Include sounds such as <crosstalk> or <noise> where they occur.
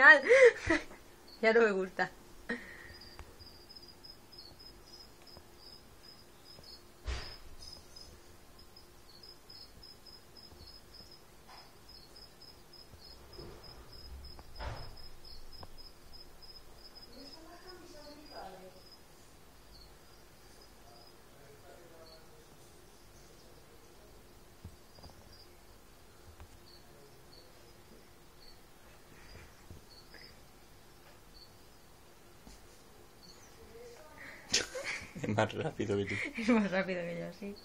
<laughs> ya no me gusta. <laughs> Es más rápido que tú. Es más rápido que yo, sí.